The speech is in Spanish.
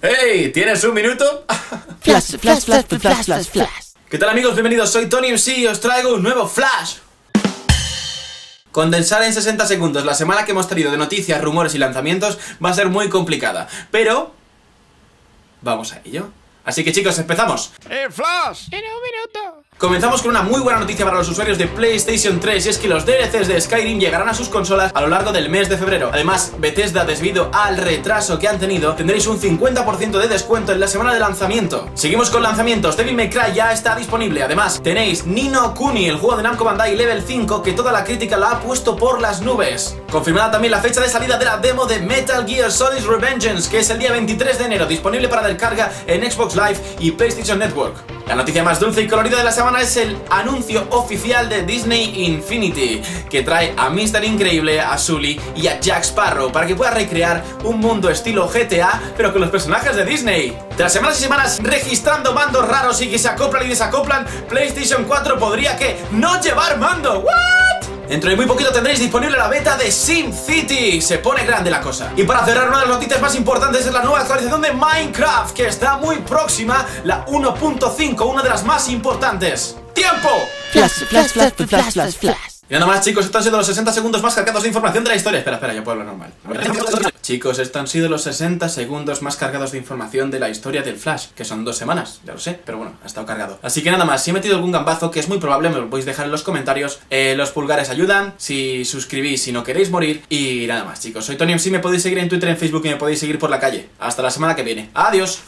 ¡Hey! ¿Tienes un minuto? Flash, flash, flash, flash, flash, flash. ¿Qué tal amigos? Bienvenidos, soy Tony MC y os traigo un nuevo Flash. Condensar en 60 segundos la semana que hemos tenido de noticias, rumores y lanzamientos va a ser muy complicada, pero... Vamos a ello. Así que chicos, empezamos. ¡Eh, Flash! Comenzamos con una muy buena noticia para los usuarios de PlayStation 3 y es que los DLCs de Skyrim llegarán a sus consolas a lo largo del mes de febrero. Además, Bethesda, debido al retraso que han tenido, tendréis un 50% de descuento en la semana de lanzamiento. Seguimos con lanzamientos, Devil May Cry ya está disponible. Además, tenéis Nino Kuni, el juego de Namco Bandai Level 5 que toda la crítica la ha puesto por las nubes. Confirmada también la fecha de salida de la demo de Metal Gear Solid Revengeance, que es el día 23 de enero, disponible para descarga en Xbox Live y PlayStation Network. La noticia más dulce y colorida de la semana es el anuncio oficial de Disney Infinity, que trae a Mr. Increíble, a Sully y a Jack Sparrow para que pueda recrear un mundo estilo GTA, pero con los personajes de Disney. Tras semanas y semanas registrando mandos raros y que se acoplan y desacoplan, PlayStation 4 podría que no llevar mando. Dentro de muy poquito tendréis disponible la beta de SimCity. Se pone grande la cosa. Y para cerrar, una de las noticias más importantes es la nueva actualización de Minecraft, que está muy próxima, la 1.5, una de las más importantes. ¡Tiempo! Flash, flash, flash, flash, flash, flash. Y nada más chicos, estos han sido los 60 segundos más cargados de información de la historia. Espera, espera, ya puedo hablar normal. Chicos, estos han sido los 60 segundos más cargados de información de la historia del Flash Que son dos semanas, ya lo sé, pero bueno, ha estado cargado. Así que nada más, si he metido algún gambazo, que es muy probable, me lo podéis dejar en los comentarios. Eh, Los pulgares ayudan, si suscribís si no queréis morir Y nada más chicos, soy Tony MC, me podéis seguir en Twitter, en Facebook y me podéis seguir por la calle. Hasta la semana que viene, adiós